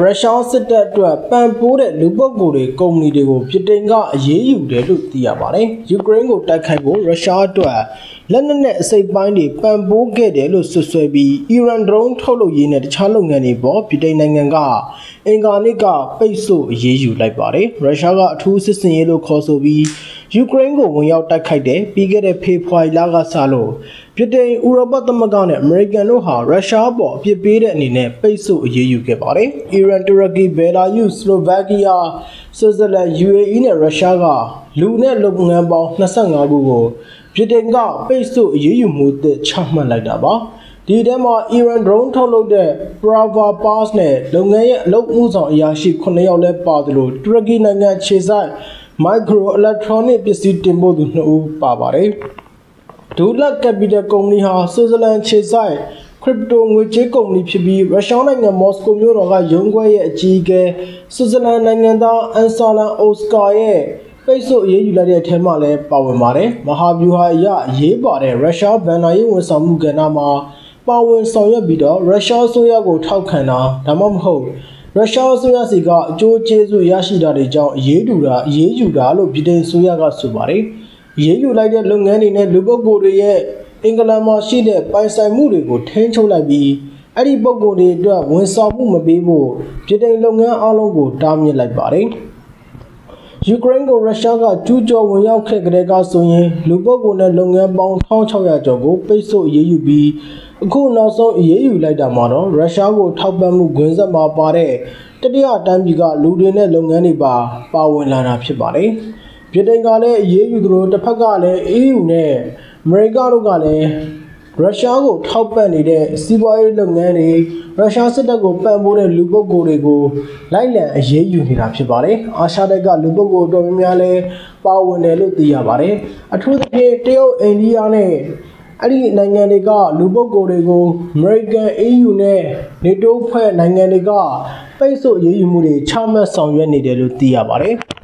ရုရှားစစ်တပ်အတွက်ပံ့ပိုးတဲ့လူပုဂ္ဂိုလ်တွေကုမ္ပဏီတွေကိုပြည်တိုင်ကအရေးယူတယ်လို့သိရပါတယ်။ယူကရိန်းကိုတိုက်ခိုက်ဖို့ရုရှားအတွက် လက်နက်နဲ့အစိပ်ပိုင်းတွေပံ့ပိုးခဲ့တယ်လို့ဆွဆွဲပြီးအီရန်ဒရုန်းထုတ်လုပ်ရေးနဲ့တခြားလုပ်ငန်းတွေပေါ်ပြည်တိုင်နိုင်ငံကအင်ကာနစ်ကပိတ်ဆို့အရေးယူလိုက်ပါတယ်။ရုရှားကအထူးစစ်စင်ရေးလို့ခေါ်ဆိုပြီးယူကရိန်းကိုဝင်ရောက်တိုက်ခိုက်တဲ့ပြီးခဲ့တဲ့ဖေဖော်ဝါရီလကစလို့ပြည်တိုင်ဥရောပသမဂ္ဂနဲ့အမေရိကန်တို့ဟာရုရှားပေါ်အပြစ်ပေးတဲ့အနေနဲ့ပိတ်ဆို့အရေးယူခဲ့ပါတယ်။အီရန်တူရကီဘယ်လာရုစ်စလိုဗက်ကီးယားဆွစ်ဇာလန် UAE နဲ့ရုရှားကလူနဲ့လုပ်ငန်းပေါင်း25ခုကိုပြည်တိုင်ကပိတ်ဆို့အရေးယူမှုသစ်ချမှတ်လိုက်တာပါ။ဒီထဲမှာ Iran drone ထုတ်လုပ်တဲ့ Prava Pass နဲ့လုပ်ငန်းရဲ့အလုပ်မှုဆောင်အရာရှိ9ယောက်လည်းပါသလိုတူရကီနိုင်ငံခြေဆိုင် Micro Electronic ပစ္စည်းတင်ပို့သူ2ဦးပါပါတယ်။ဒူလတ်ကပီတယ်ကုမ္ပဏီဟာဆွစ်ဇာလန်ခြေဆိုင်ခရစ်ပတိုငွေကြေးကုမ္ပဏီဖြစ်ပြီးရုရှားနိုင်ငံမော်စကိုမြို့တော်ကရုံးခွဲရဲ့အကြီးအကဲဆွစ်ဇာလန်နိုင်ငံသားအန်ဆာလန်အိုစကာရဲ့ ပိတ်ဆို့အရေးယူလိုက်တဲ့အထက်မှာလည်းပါဝင်ပါတယ်။မဟာဗျူဟာအရအရေးပါတဲ့ရုရှားဗန်နာရေးဝန်ဆောင်မှုကဏ္ဍမှာပါဝင်ဆောင်ရွက်ပြီးတော့ရုရှားအစိုးရကိုထောက်ခံတာဒါမှမဟုတ်ရုရှားအစိုးရစီကအကျိုးကျေးဇူးရရှိတာတွေကြောင့်အရေးယူတာအရေးယူတာလို့ပြည်ထောင်စုအစိုးရကဆိုပါတယ်။အရေးယူလိုက်တဲ့လုပ်ငန်းတွေနဲ့လူပုဂ္ဂိုလ်တွေရဲ့အင်္ဂလန်မှာရှိတဲ့ပိုင်ဆိုင်မှုတွေကိုထိန်းချုပ်လိုက်ပြီးအဲ့ဒီပုဂ္ဂိုလ်တွေအတွက်ဝန်ဆောင်မှုမပေးဖို့ပြည်ထောင်လုပ်ငန်းအလုံးကိုတားမြစ်လိုက်ပါတယ်။ ယူကရိန်းကိုရုရှားကကျူးကျော်ဝင်ရောက်ခဲ့ကြတဲ့ကဆိုရင်လူပုဂ္ဂိုလ်နဲ့လုပ်ငန်းပေါင်း1600ကျော်ကိုပိတ်ဆို့အရေးယူပြီးအခုနောက်ဆုံးအရေးယူလိုက်တာမှာတော့ရုရှားကိုထောက်ပံ့မှုဂွင်းဆက်မှာပါတဲ့တတိယတန်းပြည်ကလူတွေနဲ့လုပ်ငန်းတွေပါပါဝင်လာတာဖြစ်ပါတယ်။ပြည်တိုင်ကလည်းအရေးယူသလိုတစ်ဖက်ကလည်း EU နဲ့အမေရိကတို့ကလည်းရုရှားကိုထောက်ပံ့နေတဲ့စီးပွားရေးလုပ်ငန်းတွေ ရုရှားစစ်တပ်ကိုပံ့ပိုးတဲ့လူပုဂ္ဂိုလ်တွေကိုလိုက်လံအရေးယူနေတာဖြစ်ပါတယ်။အာရှတိုက်ကလူပုဂ္ဂိုလ်တော်များများလည်းပါဝင်တယ်လို့သိရပါတယ်။အထူးသဖြင့်တရုတ်အိန္ဒိယနဲ့အဲ့ဒီနိုင်ငံတွေကလူပုဂ္ဂိုလ်တွေကို American EU နဲ့ NATO ဖွဲ့နိုင်ငံတွေကပိတ်ဆို့အရေးယူမှုတွေချမှတ်ဆောင်ရွက်နေတယ်လို့သိရပါတယ်။